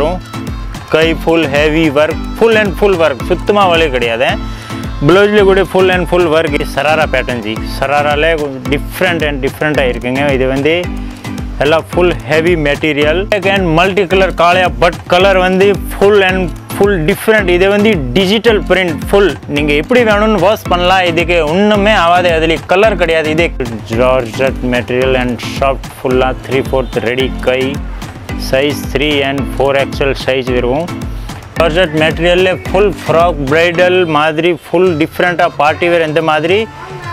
வரும் கை full heavy work full and full work சுத்தமாக வலி கிடையாது. ப்ளவுஸில் கூட full and full work sharara pattern ji. சராராலே different and டிஃப்ரெண்ட்டாக இருக்குங்க. இது வந்து எல்லாம் full heavy material and multi colour காலையா பட் கலர் வந்து ஃபுல் அண்ட் ஃபுல் டிஃப்ரெண்ட் இது வந்து டிஜிட்டல் பிரிண்ட் ஃபுல் நீங்கள் எப்படி வேணும்னு வாஷ் பண்ணலாம். இதுக்கு ஒன்றுமே ஆகாது. அதில் கலர் கிடையாது. இதே ஜார்ஜட் மெட்டீரியல் அண்ட் ஷாப்ட் ஃபுல்லாக three fourth ready guy. Size three and four XL size இருக்கும் ஜார்ஜட் மெட்டீரியல்ல ஃபுல் ஃப்ராக் பிரைடல் மாதிரி ஃபுல் டிஃப்ரெண்ட்டாக பார்ட்டி வேர் இந்த மாதிரி.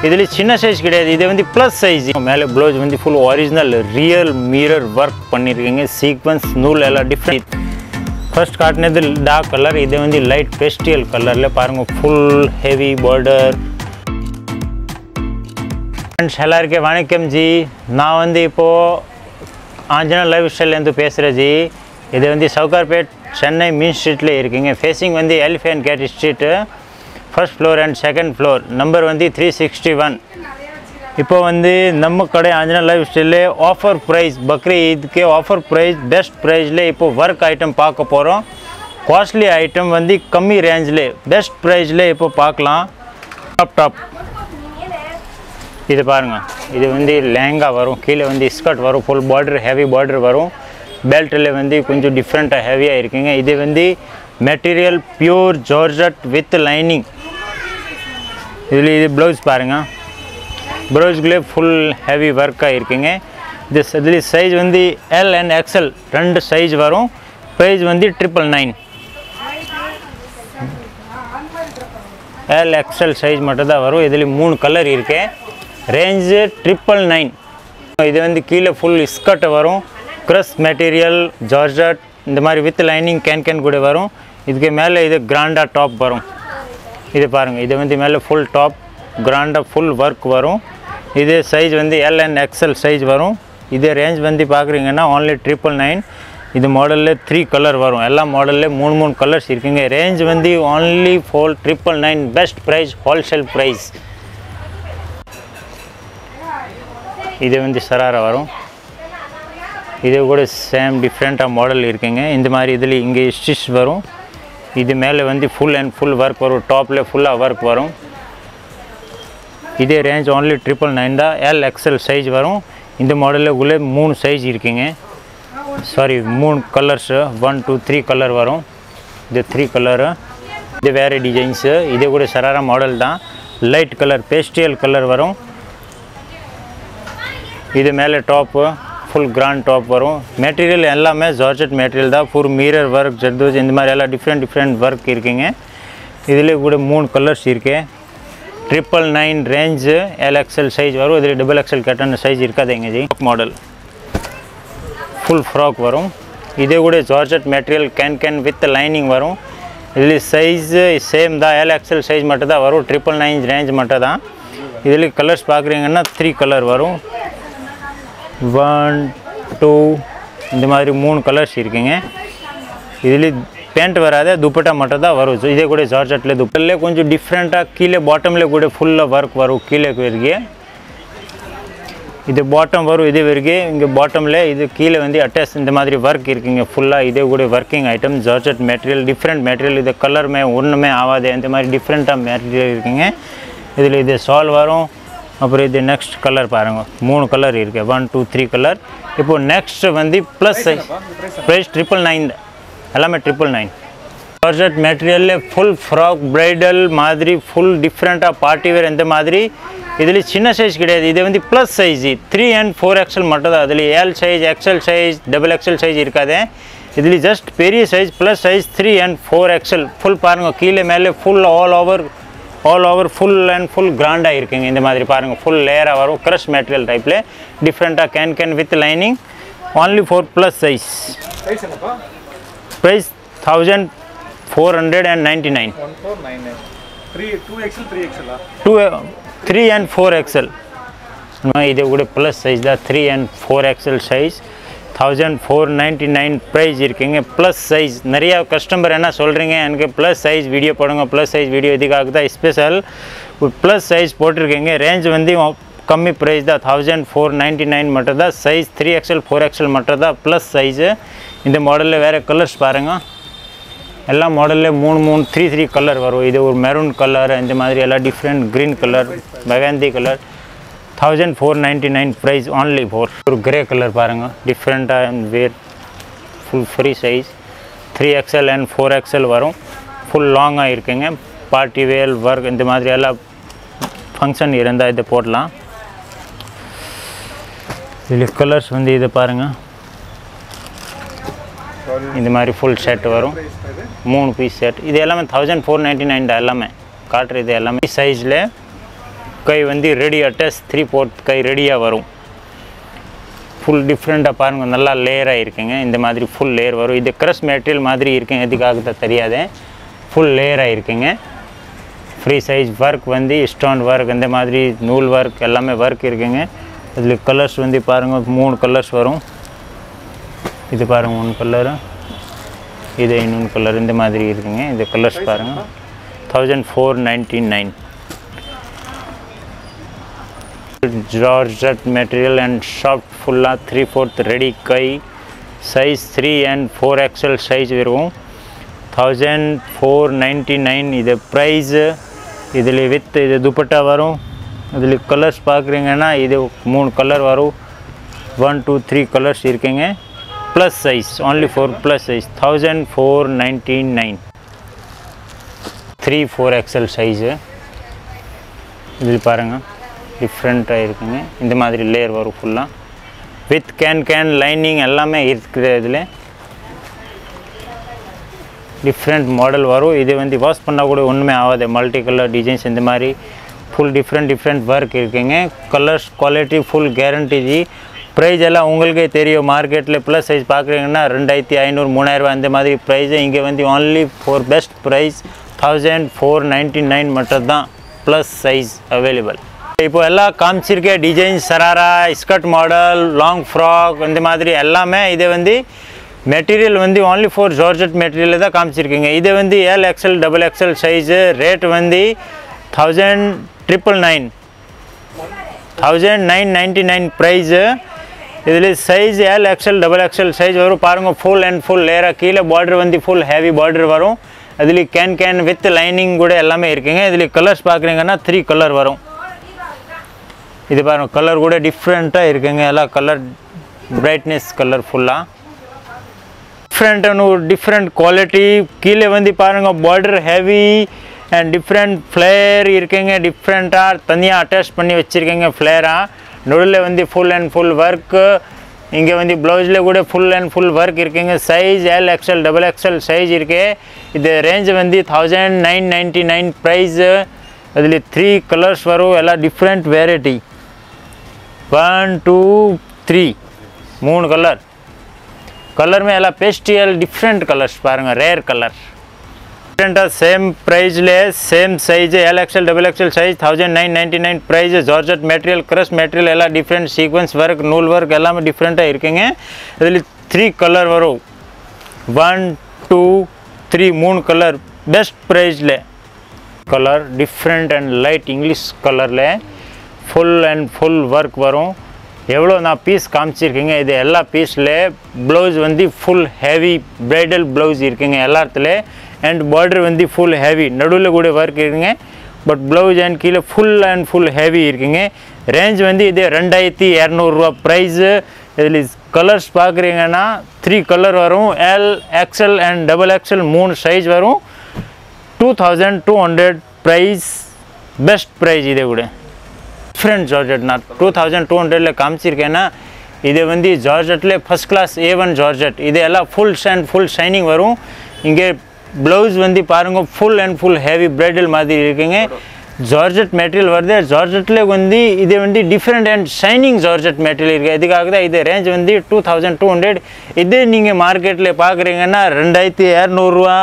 இதில் சின்ன சைஸ் கிடையாது. இது வந்து ப்ளஸ் சைஸ் மேலே ப்ளவுஸ் வந்து full original real mirror work பண்ணியிருக்கீங்க சீக்வன்ஸ் நூல் எல்லாம் டிஃப்ரெண்ட் ஃபர்ஸ்ட் காட்டினது டார்க் கலர் இது வந்து லைட் பெஸ்டியல் கலரில் பாருங்கள் ஃபுல் ஹெவி பார்டர் ஃப்ரெண்ட்ஸ் எல்லாருக்கே வணக்கம் ஜி. நான் வந்து இப்போது ஆஞ்சனா லைஃப் ஸ்டைல்லேருந்து பேசுகிறேன் ஜி. இது வந்து சவுகார்பேட் சென்னை மீன் ஸ்ட்ரீட்டில் இருக்குங்க. ஃபேஸிங் வந்து elephant gate street first floor and second floor number வந்து த்ரீ சிக்ஸ்டி ஒன் இப்போ வந்து நம்ம கடை ஆஞ்சனா லைஃப் ஸ்டைலே ஆஃபர் ப்ரைஸ் பக்ரீத்க்கு ஆஃபர் ப்ரைஸ் பெஸ்ட் ப்ரைஸில் இப்போ ஒர்க் ஐட்டம் பார்க்க போகிறோம் காஸ்ட்லி ஐட்டம் வந்து கம்மி ரேஞ்சில் பெஸ்ட் ப்ரைஸில் இப்போ பார்க்கலாம். டாப் டாப் இது பாருங்கள் இது வந்து லேங்கா வரும். கீழே வந்து ஸ்கர்ட் வரும். ஃபுல் பார்டர் ஹெவி பார்டர் வரும். பெல்ட்டில் வந்து கொஞ்சம் டிஃப்ரெண்ட்டாக ஹெவியாக இருக்குங்க. இது வந்து material pure georgette with lining இதில் இது ப்ளவுஸ் பாருங்கள் ப்ளவுஸ்க்குள்ளே ஃபுல் ஹெவி ஒர்க்காக இருக்குங்க. இது இதில் சைஸ் வந்து எல் அண்ட் எக்ஸ்எல் ரெண்டு சைஸ் வரும். ப்ரைஸ் வந்து triple nine L XL size மட்டும்தான் வரும். இதில் மூணு கலர் இருக்குது ரேஞ்சு ட்ரிப்பிள் நைன். இது வந்து கீழே ஃபுல் ஸ்கர்ட் வரும். க்ரஸ் மெட்டீரியல் ஜார்ஜட் இந்த மாதிரி வித் லைனிங் கேன் கேன் கூட வரும். இதுக்கு மேலே இது கிராண்டாக டாப் வரும். இது பாருங்கள் இது வந்து மேலே ஃபுல் டாப் கிராண்டாக ஃபுல் ஒர்க் வரும். இது சைஸ் வந்து எல் அண்ட் எக்ஸ்எல் சைஸ் வரும். இது ரேஞ்ச் வந்து பார்க்குறீங்கன்னா ஒன்லி ட்ரிபிள் நைன் இது மாடலில் த்ரீ கலர் வரும். எல்லா மாடலில் மூணு மூணு கலர்ஸ் இருக்குங்க. ரேஞ்ச் வந்து only four triple nine best price wholesale price இது வந்து சராரா வரும். இது கூட சேம் டிஃப்ரெண்ட்டாக மாடல் இருக்குங்க. இந்த மாதிரி இதில் இங்கே ஸ்டிச் வரும். இது மேலே வந்து ஃபுல் அண்ட் ஃபுல் ஒர்க் வரும். டாப்பில் ஃபுல்லாக ஒர்க் வரும். இதே ரேஞ்ச் ஒன்லி ட்ரிபிள் நைன் தான். எல் எக்ஸ்எல் சைஸ் வரும். இந்த மாடலில் உள்ளே மூணு சைஸ் இருக்குங்க. சாரி மூணு colours one two three colour வரும். இது த்ரீ கலரு இது வேறு டிசைன்ஸு இது கூட சராரா மாடல் தான். லைட் கலர் பேஸ்டியல் கலர் வரும். இது மேலே டாப்பு ஃபுல் கிராண்ட் டாப் வரும். மெட்டீரியல் எல்லாமே ஜார்ஜெட் மெட்டீரியல் தான். ஃபுல் மீரர் ஒர்க் ஜர்தோஜ் இந்த மாதிரி எல்லாம் டிஃப்ரெண்ட் டிஃப்ரெண்ட் ஒர்க் இருக்குங்க. இதில் கூட மூணு கலர்ஸ் இருக்குது triple nine range L XL size வரும். இதில் டபுள் எக்ஸ்எல் கட்டான சைஸ் இருக்காதுங்க ஜி. மாடல் ஃபுல் ஃப்ராக் வரும். இதே கூட georgette material can can with lining வரும். இதில் சைஸு சேம் தான். எல் எக்ஸ்எல் சைஸ் மட்டும் தான் வரும். ட்ரிப்பிள் நைன் ரேஞ்ச் மட்டும் தான் இதில் கலர்ஸ் பார்க்குறீங்கன்னா த்ரீ கலர் வரும். ஒன் டூ இந்த மாதிரி மூணு கலர்ஸ் இருக்குங்க. இதுலேயும் பேண்ட் வராது துப்பட்டா மட்டும் தான் வரும். இதே கூட ஜார்ஜட்ல துப்பட்டிலே கொஞ்சம் டிஃப்ரெண்ட்டாக கீழே பாட்டமில் கூட ஃபுல்லாக ஒர்க் வரும். கீழே வரைக்கும் இது பாட்டம் வரும் இது வரைக்கும் இங்கே பாட்டமில் இது கீழே வந்து அட்டாச் இந்த மாதிரி ஒர்க் இருக்குங்க. ஃபுல்லாக இதே கூட working item georgette material different material இது கலருமே ஒன்றுமே ஆகாது. இந்த மாதிரி டிஃப்ரெண்ட்டாக மெட்டீரியல் இருக்குங்க. இதில் இது சால் வரும். அப்புறம் இது நெக்ஸ்ட் கலர் பாருங்கள் மூணு கலர் இருக்கு. ஒன் டூ த்ரீ கலர் இப்போது நெக்ஸ்ட் வந்து plus size price triple nine எல்லாமே ட்ரிபிள் நைன் ஜார்ஜெட் மெட்டீரியல்ல ஃபுல் ஃப்ராக் பிரைடல் மாதிரி ஃபுல் டிஃப்ரெண்ட்டாக பார்ட்டி வேர் இந்த மாதிரி. இதில் சின்ன சைஸ் கிடையாது. இது வந்து plus size three and four XL மட்டும் தான். அதில் L size XL size double XL size இருக்காது. இதில் ஜஸ்ட் பெரிய size plus size three and four XL full பாருங்கள் கீழே மேலே full all over all over full and full கிராண்டாக இருக்குங்க. இந்த மாதிரி பாருங்கள் ஃபுல் லேயராக வரும். க்ரஷ் மெட்டீரியல் டைப்பில் டிஃப்ரெண்ட்டாக can can with lining only four plus size price thousand four hundred and ninety nine two three and four XL இது கூட ப்ளஸ் சைஸ் தான். Three and four XL size thousand four ninety nine price இருக்குங்க. Plus size நிறையா customer என்ன சொல்கிறீங்க எனக்கு plus size video போடுங்க. Plus size video இதுக்காக தான் ஸ்பெஷல் ப்ளஸ் சைஸ் போட்டிருக்கீங்க. ரேஞ்ச் வந்து கம்மி ப்ரைஸ் தான். தௌசண்ட் ஃபோர் நைன்ட்டி நைன் மட்டும் தான் size three XL four XL மட்டும் தான் ப்ளஸ் சைஸு இந்த மாடலில் வேறு கலர்ஸ் பாருங்கள் எல்லா மாடல்லே மூணு மூணு த்ரீ த்ரீ கலர் வரும். இது ஒரு மெரூன் கலர் இந்த மாதிரி எல்லாம் different green colour mehndi colour thousand four ninety nine price only four ஒரு கிரே கலர் பாருங்கள் டிஃப்ரெண்ட்டாக and wear full free size three XL and four XL வரும். ஃபுல் லாங்காக இருக்குங்க. பார்ட்டி வேல் ஒர்க் இந்த மாதிரி எல்லாம் ஃபங்க்ஷன் இருந்தால் இதை போடலாம். இதில் கலர்ஸ் வந்து இதை பாருங்கள் இந்த மாதிரி ஃபுல் செட் வரும். மூணு பீஸ் செட் இது எல்லாமே தௌசண்ட் ஃபோர் நைன்ட்டி நைன் எல்லாமே. காட்டுறது எல்லாமே. சைஸில் கை வந்து ரெடி அட்டாச் த்ரீ ஃபோர்த் கை ரெடியாக வரும். ஃபுல் டிஃப்ரெண்ட்டாக பாருங்கள் நல்லா லேயராக இருக்குங்க இந்த மாதிரி ஃபுல் லேயர் வரும். இது க்ரஷ் மெட்டீரியல் மாதிரி இருக்குங்க எதுக்காக தான் தெரியாது. ஃபுல் லேயராக இருக்குங்க ஃப்ரீ சைஸ் ஒர்க் வந்து ஸ்டோன் ஒர்க் இந்த மாதிரி நூல் ஒர்க் எல்லாமே ஒர்க் இருக்குங்க. இதில் கலர்ஸ் வந்து பாருங்கள் மூணு கலர்ஸ் வரும். இது பாருங்கள் மூணு கலரு இது இன்னொன்று கலர் இந்த மாதிரி இருக்குங்க. இந்த கலர்ஸ் பாருங்கள் thousand four ninety nine georgette material and soft ஃபுல்லாக three fourth ready guy size three and four XL size வரும் தௌசண்ட் ஃபோர் நைன்ட்டி நைன் இது ப்ரைஸு இதில் வித் இது துப்பட்டா வரும் இதில் கலர்ஸ் பார்க்குறீங்கன்னா இது மூணு கலர் வரும் ஒன் டூ த்ரீ கலர்ஸ் இருக்குங்க plus size only four plus size thousand four ninety nine three four XL size இதில் பாருங்கள் டிஃப்ரெண்ட்டாக இருக்குங்க. இந்த மாதிரி லேயர் வரும் ஃபுல்லாக வித் கேன் கேன் லைனிங் எல்லாமே இருக்குது இதில். டிஃப்ரெண்ட் மாடல் வரும். இது வந்து வாஷ் பண்ணால் கூட ஒன்றுமே ஆகாது. மல்டி கலர் டிசைன்ஸ் இந்த மாதிரி ஃபுல் டிஃப்ரெண்ட் டிஃப்ரெண்ட் ஒர்க் இருக்குங்க. Colours quality full guarantee ji price எல்லாம் உங்களுக்கே தெரியும். மார்க்கெட்டில் ப்ளஸ் சைஸ் பார்க்குறீங்கன்னா ரெண்டாயிரத்தி ஐநூறு மூணாயிரரூபா அந்த மாதிரி ப்ரைஸு இங்கே வந்து only for best price thousand four ninety nine மட்டும் தான் ப்ளஸ் சைஸ் அவைலபிள் இப்போ எல்லாம் காமிச்சிருக்க design sharara skirt model long frock இந்த மாதிரி எல்லாமே இதை வந்து மெட்டீரியல் வந்து ஓன்லி ஃபோர் ஜார்ஜெட் மெட்டீரியல் தான் காமிச்சிருக்கீங்க. இது வந்து L XL double XL size rate வந்து thousand triple nine thousand nine ninety nine price இதில் size L XL double XL size வரும். பாருங்கள் ஃபுல் அண்ட் ஃபுல் லேயராக கீழே பார்டர் வந்து ஃபுல் ஹேவி பார்டர் வரும். அதில் கேன் கேன் வித் லைனிங் கூட எல்லாமே இருக்குங்க. இதில் கலர்ஸ் பார்க்குறீங்கன்னா த்ரீ கலர் வரும். இது பாருங்கள் கலர் கூட டிஃப்ரெண்ட்டாக இருக்குங்க. எல்லாம் கலர் பிரைட்னஸ் கலர் ஃபுல்லாக டிஃப்ரெண்ட்டான ஒரு டிஃப்ரெண்ட் குவாலிட்டி கீழே வந்து பாருங்கள் border heavy and different flare இருக்குங்க. டிஃப்ரெண்ட்டாக தனியாக அட்டாச் பண்ணி வச்சுருக்கீங்க ஃப்ளேராக நடுவில் வந்து ஃபுல் அண்ட் ஃபுல் ஒர்க்கு இங்கே வந்து ப்ளவுஸில் கூட ஃபுல் அண்ட் ஃபுல் ஒர்க் இருக்குங்க. Size L XL double XL size இருக்கு. இது ரேஞ்ச் வந்து thousand nine ninety nine price அதில் த்ரீ கலர்ஸ் வரும். எல்லாம் different variety one two three மூணு கலர் கலருமே எல்லாம் பேஸ்டியல் டிஃப்ரெண்ட் கலர்ஸ் பாருங்கள் ரேர் கலர் டிஃப்ரெண்ட்டாக சேம் ப்ரைஸில் same size L XL double XL size thousand nine ninety nine price georgette material crush material எல்லாம் டிஃப்ரெண்ட் சீக்வன்ஸ் ஒர்க் நூல் work எல்லாமே டிஃப்ரெண்ட்டாக இருக்குங்க இதில் த்ரீ கலர் வரும் ஒன் டூ த்ரீ மூணு கலர் பெஸ்ட் ப்ரைஸில் colour different and light English கலரில் ஃபுல் அண்ட் ஃபுல் ஒர்க் வரும். எவ்வளோ நான் பீஸ் காமிச்சிருக்கீங்க இது எல்லா பீஸில் ப்ளவுஸ் வந்து ஃபுல் ஹெவி ப்ரைடல் ப்ளவுஸ் இருக்குங்க எல்லாத்துல அண்ட் பார்டர் வந்து ஃபுல் ஹெவி நடுவில் கூட ஒர்க் இருக்குங்க. பட் ப்ளவுஸ் அண்ட் கீழே ஃபுல் அண்ட் ஃபுல் ஹெவி இருக்குங்க. ரேஞ்ச் வந்து இது ரெண்டாயிரத்தி இரநூறுவா ப்ரைஸு இதில் கலர்ஸ் பார்க்குறீங்கன்னா த்ரீ கலர் வரும். L XL and double XL மூணு சைஸ் வரும். Two thousand two hundred price best price இதை விட டிஃப்ரெண்ட் ஜார்ஜெட் நான் டூ தௌசண்ட் டூ ஹண்ட்ரட்ல காமிச்சிருக்கேன்னா இது வந்து ஜார்ஜெட்டில் first class A one georgette இது எல்லாம் ஃபுல் அண்ட் ஃபுல் ஷைனிங் வரும். இங்கே ப்ளவுஸ் வந்து பாருங்கள் full and full heavy bridal மாதிரி இருக்குங்க. ஜார்ஜெட் மெட்டீரியல் வருது. ஜார்ஜெட்டில் வந்து இது வந்து different and shining georgette material இருக்குது இதுக்காக தான் இது ரேஞ்ச் வந்து டூ தௌசண்ட் டூ ஹண்ட்ரட் இது நீங்கள் மார்க்கெட்டில் பார்க்குறீங்கன்னா ரெண்டாயிரத்தி இரநூறுவா.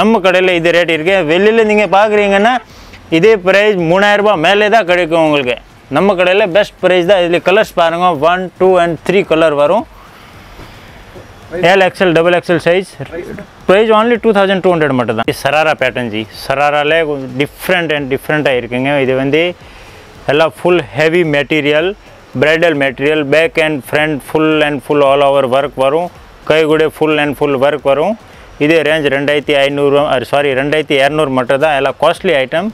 நம்ம கடையில் இது ரேட் இருக்குது வெளியில் நீங்கள் பார்க்குறீங்கன்னா இதே ப்ரைஸ் மூணாயிரரூபா மேலே தான் கிடைக்கும் உங்களுக்கு. நம்ம கடையில் பெஸ்ட் ப்ரைஸ் தான். இதில் கலர்ஸ் பாருங்கள் one two and three colour வரும். L XL double XL size price only two thousand two hundred மட்டும் தான். சராரா பேட்டர்ன் ஜி. சராராலே டிஃப்ரெண்ட் அண்ட் டிஃப்ரெண்ட்டாக இருக்குங்க இது வந்து எல்லாம் full heavy material bridal material back and front full and full all over work வரும். கை கூட ஃபுல் அண்ட் ஃபுல் ஒர்க் வரும். இதே ரேஞ்ச் ரெண்டாயிரத்தி ஐநூறு சாரி ரெண்டாயிரத்தி இரநூறு மட்டும் தான். எல்லாம் காஸ்ட்லி ஐட்டம்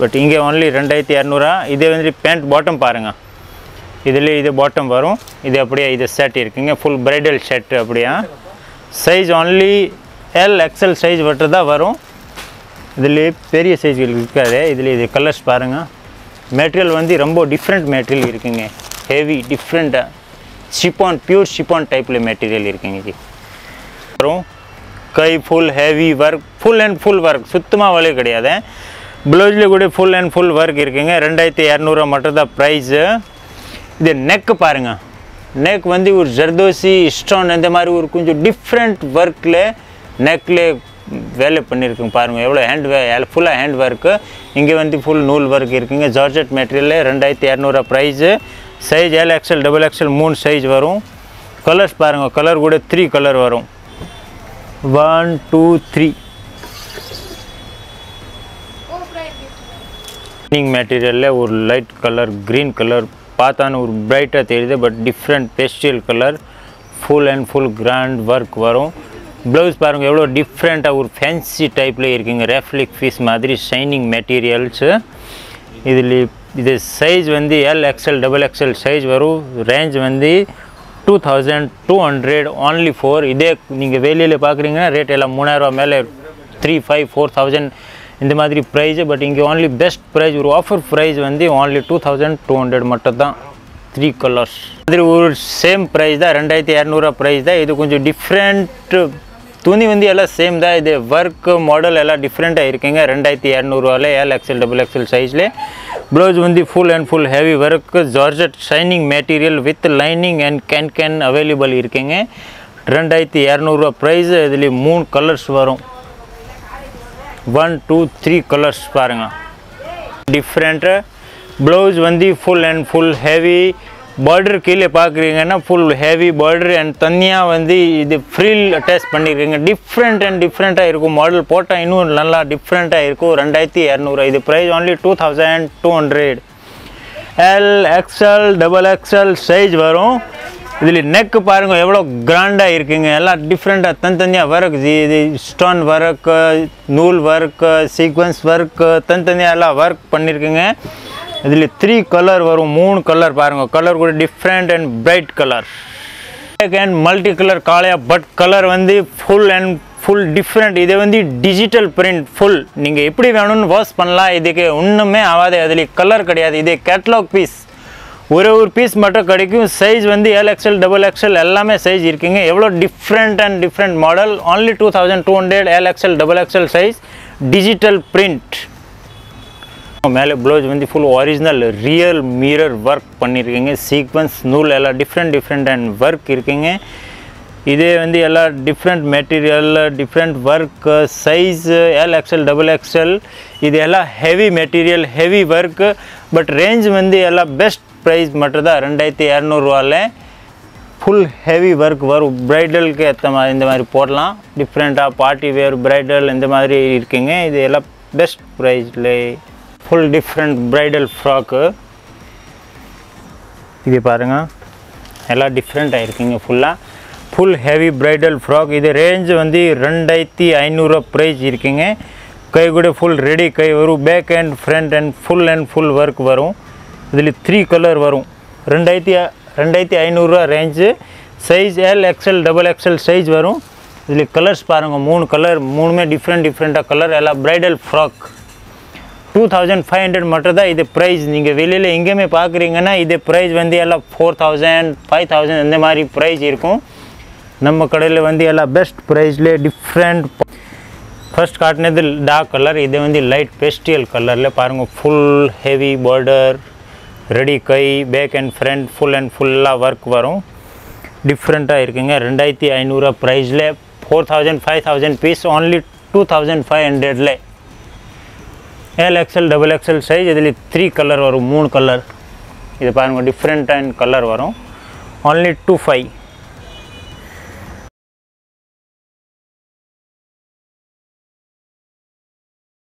பட் இங்கே ஒன்லி ரெண்டாயிரத்தி இரநூறா. இதே வந்து பேண்ட் பாட்டம் பாருங்கள் இதில் இது பாட்டம் வரும். இது அப்படியே இது ஷர்ட் இருக்குங்க. ஃபுல் பிரைடல் ஷர்ட் அப்படியா? Size only L XL size மட்டும் தான் வரும். இதில் பெரிய சைஸ்கள் இருக்காது. இதில் இது கலர்ஸ் பாருங்கள் மெட்டீரியல் வந்து ரொம்ப டிஃப்ரெண்ட் மெட்டீரியல் இருக்குங்க. ஹெவி டிஃப்ரெண்ட்டாக ஷிப்பான் பியூர் ஷிப்பான் டைப்பில் மெட்டீரியல் இருக்குங்க இது. வரும். கை full heavy work full and full work சுத்தமாக வலையே கிடையாது. ப்ளவுஸில் கூட ஃபுல் அண்ட் ஃபுல் ஒர்க் இருக்குங்க. ரெண்டாயிரத்தி இரநூறுவா மட்டும் தான் ப்ரைஸு இது நெக்கு பாருங்கள் நெக் வந்து ஒரு ஜர்தோசி ஸ்டோன் இந்த மாதிரி ஒரு கொஞ்சம் டிஃப்ரெண்ட் ஒர்க்கில் நெக்கில் வேலை பண்ணியிருக்குங்க பாருங்கள் எவ்வளோ ஹேண்ட் வே ஃபுல்லாக ஹேண்ட் ஒர்க்கு இங்கே வந்து ஃபுல் நூல் ஒர்க் இருக்குங்க. ஜார்ஜெட் மெட்டீரியல் ரெண்டாயிரத்தி இரநூறுவா ப்ரைஸு சைஸ் ஏழு எக்ஸல் டபுள் எக்ஸல் மூணு சைஸ் வரும். கலர்ஸ் பாருங்கள் கலர் கூட த்ரீ கலர் வரும். ஒன் டூ த்ரீ லைனிங் மெட்டீரியலில் ஒரு லைட் கலர் க்ரீன் கலர் பார்த்தான்னு ஒரு பிரைட்டாக தெரியுது but different pastel colour full and full grand work வரும். ப்ளவுஸ் பாருங்கள் எவ்வளோ டிஃப்ரெண்ட்டாக ஒரு ஃபேன்சி டைப்பில் இருக்குங்க. ரெஃப்ளிக் ஃபீஸ் மாதிரி ஷைனிங் மெட்டீரியல்ஸு இதில் இது சைஸ் வந்து L XL double XL size வரும். ரேஞ்ச் வந்து two thousand two hundred only four இதே நீங்கள் வெளியில் பார்க்குறீங்கன்னா ரேட் எல்லாம் மூணாயிரரூவா மேலே த்ரீ ஃபைவ் ஃபோர் தௌசண்ட் இந்த மாதிரி ப்ரைஸு பட் இங்கே ஓன்லி பெஸ்ட் ப்ரைஸ் ஒரு ஆஃபர் ப்ரைஸ் வந்து only two thousand two hundred மட்டும் தான் த்ரீ கலர்ஸ் மாதிரி ஒரு சேம் ப்ரைஸ் தான் ரெண்டாயிரத்தி இரநூறுவா ப்ரைஸ் தான். இது கொஞ்சம் டிஃப்ரெண்ட் துணி வந்து எல்லாம் சேம் தான். இது ஒர்க் மாடல் எல்லாம் டிஃப்ரெண்ட்டாக இருக்குங்க. ரெண்டாயிரத்தி இரநூறுவால எல் எக்ஸல் டபுள் எக்ஸல் சைஸில் ப்ளவுஸ் வந்து full and full heavy work georgette shining material with lining and can can available இருக்குங்க. ரெண்டாயிரத்தி இரநூறுவா ப்ரைஸ் இதில் மூணு கலர்ஸ் வரும். ஒன் டூ த்ரீ கலர்ஸ் பாருங்கள் டிஃப்ரெண்ட்டு ப்ளவுஸ் வந்து full and full heavy border கீழே பார்க்குறீங்கன்னா ஃபுல் ஹெவி பார்டர் அண்ட் தனியாக வந்து இது ஃப்ரீல் அட்டாச் பண்ணியிருக்கீங்க டிஃப்ரெண்ட் அண்ட் டிஃப்ரெண்ட்டாக இருக்கும். மாடல் போட்டால் இன்னும் நல்லா டிஃப்ரெண்ட்டாக இருக்கும். ரெண்டாயிரத்தி இரநூறு. இது price only two thousand two hundred L XL double XL size வரும். இதில் நெக்கு பாருங்கள் எவ்வளோ கிராண்டாக இருக்குங்க. எல்லாம் டிஃப்ரெண்ட்டாக தனித்தனியாக ஒர்க் இது ஸ்டோன் ஒர்க்கு நூல் ஒர்க்கு சீக்வன்ஸ் ஒர்க்கு தனித்தனியாக எல்லாம் ஒர்க் பண்ணியிருக்குங்க இதில் த்ரீ கலர் வரும் மூணு கலர் பாருங்கள் கலர் கூட different and bright colour and multi colour காளையா but colour வந்து ஃபுல் அண்ட் ஃபுல் டிஃப்ரெண்ட் இது வந்து டிஜிட்டல் பிரிண்ட் ஃபுல் நீங்கள் எப்படி வேணும்னு வாஷ் பண்ணலாம். இதுக்கு ஒன்றுமே ஆகாது. அதில் கலர் கிடையாது. இது கேட்லாக் பீஸ் ஒரே ஒரு பீஸ் மட்டும் கிடைக்கும். சைஸ் வந்து எல் எக்ஸ்எல் டபுள் எக்ஸ்எல் எல்லாமே சைஸ் இருக்குங்க. எவ்வளோ different and different model only two thousand two hundred L XL double XL size digital print மேலே ப்ளவுஸ் வந்து full original real mirror work பண்ணியிருக்கீங்க. சீக்வன்ஸ் நூல் எல்லாம் டிஃப்ரெண்ட் டிஃப்ரெண்ட் அண்ட் ஒர்க் இருக்குங்க. இதே வந்து எல்லாம் different material different work size L XL double XL இது எல்லாம் heavy material heavy work but range வந்து எல்லாம் பெஸ்ட் ப்ரைஸ் மட்டும் தான் ரெண்டாயிரத்தி இரநூறுவால ஃபுல் ஹெவி ஒர்க் வரும். ப்ரைடலுக்கு ஏற்ற மாதிரி இந்த மாதிரி போடலாம். டிஃப்ரெண்ட்டாக பார்ட்டி வேர் ப்ரைடல் இந்த மாதிரி இருக்குங்க. இது எல்லாம் பெஸ்ட் ப்ரைஸில் ஃபுல் டிஃப்ரெண்ட் ப்ரைடல் ஃப்ராக்கு இது பாருங்கள் எல்லாம் டிஃப்ரெண்ட்டாக இருக்குங்க ஃபுல்லாக ஃபுல் ஹெவி ப்ரைடல் ஃப்ராக் இது ரேஞ்ச் வந்து ரெண்டாயிரத்தி ஐநூறுரூவா ப்ரைஸ் இருக்குங்க. கை கூட ஃபுல் ரெடி கை வரும் back and front and full and full work வரும். இதில் த்ரீ கலர் வரும். ரெண்டாயிரத்தி ரெண்டாயிரத்தி ஐநூறுரூவா range size L XL double XL size வரும். இதில் கலர்ஸ் பாருங்கள் மூணு கலர் மூணுமே டிஃப்ரெண்ட் டிஃப்ரெண்ட்டாக கலர் எல்லாம் bridal frock two thousand five hundred மட்டும் தான் இது ப்ரைஸ் நீங்கள் வெளியில் எங்கேயுமே பார்க்குறீங்கன்னா இது ப்ரைஸ் வந்து எல்லாம் ஃபோர் தௌசண்ட் ஃபைவ் தௌசண்ட் இந்த மாதிரி ப்ரைஸ் இருக்கும். நம்ம கடையில் வந்து எல்லாம் பெஸ்ட் ப்ரைஸ்லேயே டிஃப்ரெண்ட் ஃபர்ஸ்ட் காட்டினது டார்க் கலர் இது வந்து லைட் பெஸ்டியல் கலரில் பாருங்கள் full heavy border ready guy back and front full and ஃபுல்லாக ஒர்க் வரும். டிஃப்ரெண்ட்டாக இருக்குங்க. ரெண்டாயிரத்தி ஐநூறுரூவா ப்ரைஸில் four thousand five thousand piece only two thousand five ஹண்ட்ரட்ல L XL double XL size இதில் த்ரீ கலர் வரும் மூணு கலர் இது பாருங்கள் டிஃப்ரெண்ட் அண்ட் கலர் வரும். Only two five